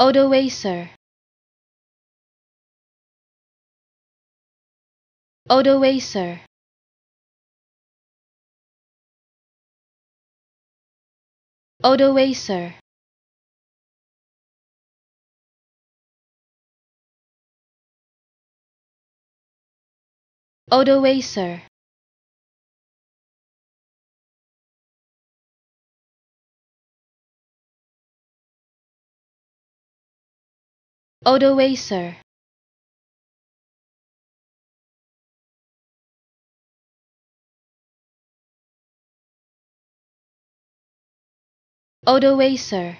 Oh, the way, sir. Oh, the way, sir. Oh, the way, sir. Odoacer. Odoacer. All the way, sir.